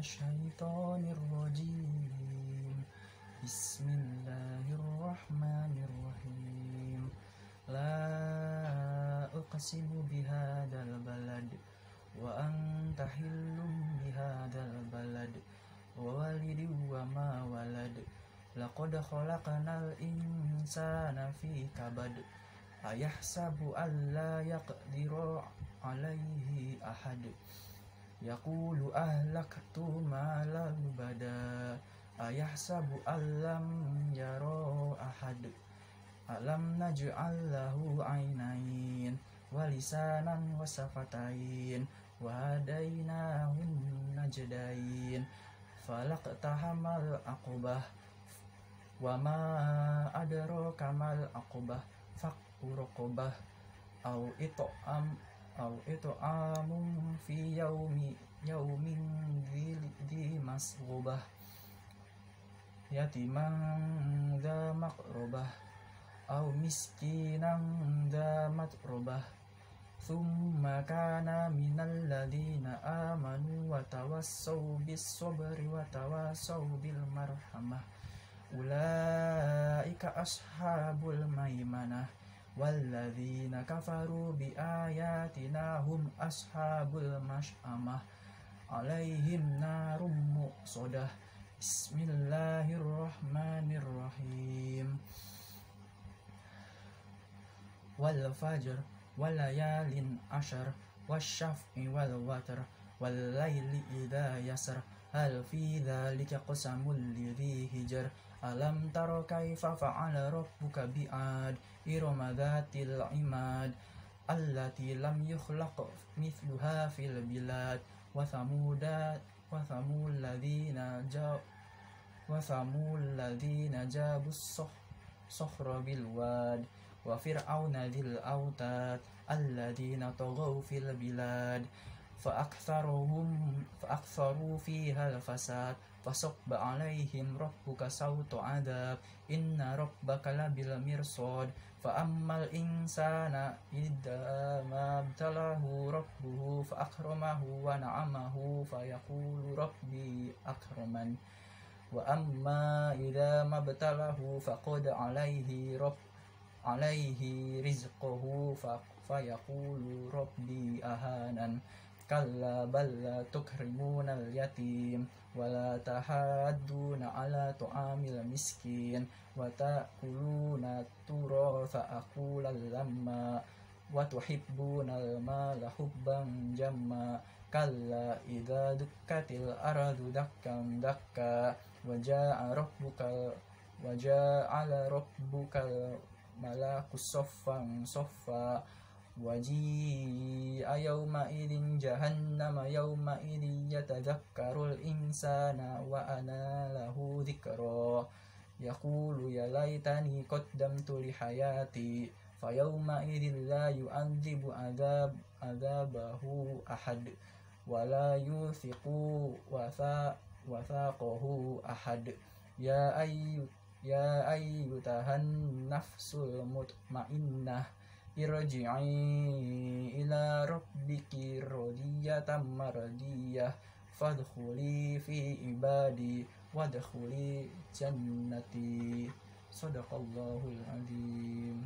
الشيطان الرجيم. بسم الله الرحمن الرحيم. لا أقسم بهذا البلد وأنت حل بهذا البلد ووالد وما ولد. لقد خلقنا الإنسان في كبد أيحسب أن لا يقدر عليه أحد. yaqulu ahlaktu malan bada ayahsabu ya yaro ahad. Alam naj'al lahu ainain walisanan wasafatain wadainahun najdain. Falak tahamal akubah wama adaro kamal akubah fakku au ito am أو إطعام في يوم يوم ذي مسغبة يتيما ذا مقربة أو مسكينا ذا متربة ثم كان من الذين آمنوا وتوسوا بالصبر وتواصوا بالمرحمة أولئك أصحاب الميمنة والذين كفروا بآياتنا هم أصحاب المشأمة. عليهم نار مؤصدة. بسم الله الرحمن الرحيم. والفجر وليال عشر والشفع والوتر والليل إذا يسر. هل في ذلك قسم لذي هجر؟ ألم تر كيف فعل ربك بعاد إرم ذات العماد التي لم يخلق مثلها في البلاد؟ وثمود وثمود الذين جاءوا وثمود الذين جابوا الصخر بالواد وفرعون ذي الأوتاد الذين طغوا في البلاد. فأكثرهم فأكثروا فيها الفساد. فصب عليهم ربك صوت عذاب. إن ربك لبالمرصاد. فأما الإنسان إذا ما ابتلاه ربه فأكرمه ونعمه فيقول ربي أكرمن. وأما إذا ما ابتلاه فقد عليه رب عليه رزقه فيقول ربي أهانن. kalla bala la tukrimuna al yatim wa la tahadduna ala tu'amil miskin wa ta'kuluna turatha aku lamma wa tuhibbuna al mala hubban jamma kalla idza dukkatil aradu dakkan dakka wa jaa rabbukal wa jaa ala rabbukal malaku soffan soffa وجيء يومئذ جهنم يومئذ يتذكر الإنسان وأنا له ذكرى. يقول يا ليتني قدمت لحياتي فيومئذ لا يعذب عذاب عذابه أحد ولا يوثق وثاقه أحد. يا أي يا أيتها النفس المطمئنة. irji'i ila rabbiki radiyatan mardiyah fadkhuli fi ibadi wadkhuli jannati. Sadaqallahul azim.